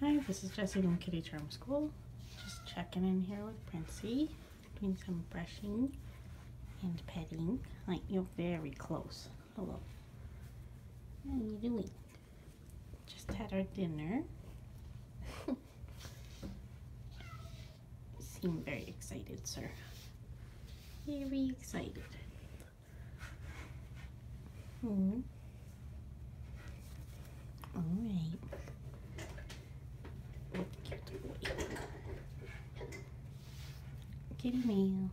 Hi, this is Jessie from Kitty Charm School. Just checking in here with Princey, doing some brushing and petting. Like you're very close. Hello. How are you doing? Just had our dinner. Seem very excited, sir. Very excited. Hmm. All right. Kitty at him.